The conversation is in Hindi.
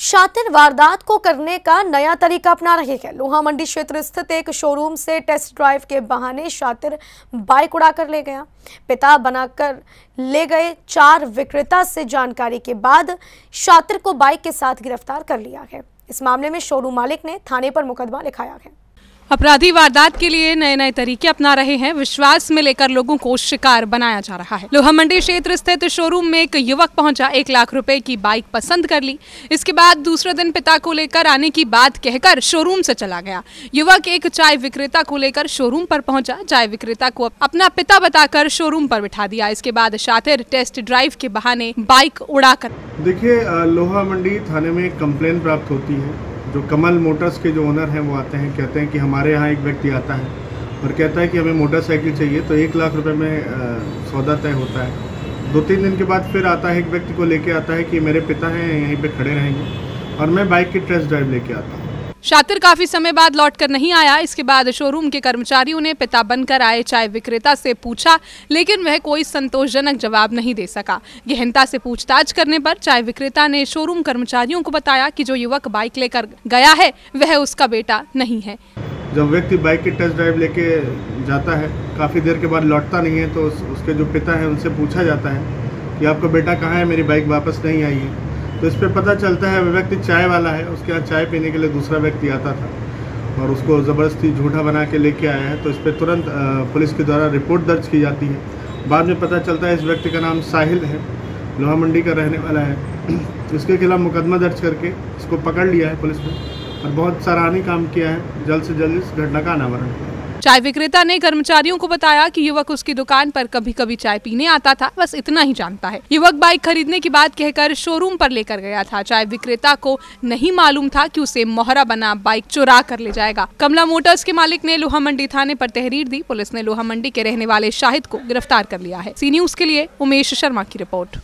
शातिर वारदात को करने का नया तरीका अपना रही है। लोहा मंडी क्षेत्र स्थित एक शोरूम से टेस्ट ड्राइव के बहाने शातिर बाइक उड़ाकर ले गया। पिता बनाकर ले गए चार विक्रेता से जानकारी के बाद शातिर को बाइक के साथ गिरफ़्तार कर लिया है। इस मामले में शोरूम मालिक ने थाने पर मुकदमा लिखाया है। अपराधी वारदात के लिए नए नए तरीके अपना रहे हैं। विश्वास में लेकर लोगों को शिकार बनाया जा रहा है। लोहा मंडी क्षेत्र स्थित शोरूम में एक युवक पहुँचा, एक लाख रुपए की बाइक पसंद कर ली। इसके बाद दूसरे दिन पिता को लेकर आने की बात कहकर शोरूम से चला गया। युवक एक चाय विक्रेता को लेकर शोरूम पर पहुँचा। चाय विक्रेता को अपना पिता बताकर शोरूम पर बिठा दिया। इसके बाद शातिर टेस्ट ड्राइव के बहाने बाइक उड़ाकर देखिए लोहा मंडी थाने में कंप्लेन प्राप्त होती है। जो कमल मोटर्स के जो ओनर हैं वो आते हैं, कहते हैं कि हमारे यहाँ एक व्यक्ति आता है और कहता है कि हमें मोटरसाइकिल चाहिए तो एक लाख रुपए में सौदा तय होता है। दो तीन दिन के बाद फिर आता है, एक व्यक्ति को लेके आता है कि मेरे पिता हैं, यहीं पे खड़े रहेंगे और मैं बाइक की टेस्ट ड्राइव लेके आता हूँ। शातिर काफ़ी समय बाद लौटकर नहीं आया। इसके बाद शोरूम के कर्मचारियों ने पिता बनकर आए चाय विक्रेता से पूछा लेकिन वह कोई संतोषजनक जवाब नहीं दे सका। गहनता से पूछताछ करने पर चाय विक्रेता ने शोरूम कर्मचारियों को बताया कि जो युवक बाइक लेकर गया है वह उसका बेटा नहीं है। जब व्यक्ति बाइक की टेस्ट ड्राइव लेके जाता है काफ़ी देर के बाद लौटता नहीं है तो उस, उसके जो पिता है उनसे पूछा जाता है कि आपका बेटा कहाँ है मेरी बाइक वापस नहीं आई है। तो इस पर पता चलता है वह व्यक्ति चाय वाला है, उसके यहाँ चाय पीने के लिए दूसरा व्यक्ति आता था और उसको ज़बरदस्ती झूठा बना के लेके आया है तो इस पर तुरंत पुलिस के द्वारा रिपोर्ट दर्ज की जाती है। बाद में पता चलता है इस व्यक्ति का नाम साहिल है, लोहा मंडी का रहने वाला है। इसके खिलाफ मुकदमा दर्ज करके इसको पकड़ लिया है पुलिस ने और बहुत सराहनीय काम किया है, जल्द से जल्द इस घटना का अनावरण। चाय विक्रेता ने कर्मचारियों को बताया कि युवक उसकी दुकान पर कभी कभी चाय पीने आता था, बस इतना ही जानता है। युवक बाइक खरीदने की बात कहकर शोरूम पर लेकर गया था। चाय विक्रेता को नहीं मालूम था कि उसे मोहरा बना बाइक चुरा कर ले जाएगा। कमला मोटर्स के मालिक ने लोहा मंडी थाने पर तहरीर दी। पुलिस ने लोहा मंडी के रहने वाले शाहिद को गिरफ़्तार कर लिया है। सी न्यूज़ के लिए उमेश शर्मा की रिपोर्ट।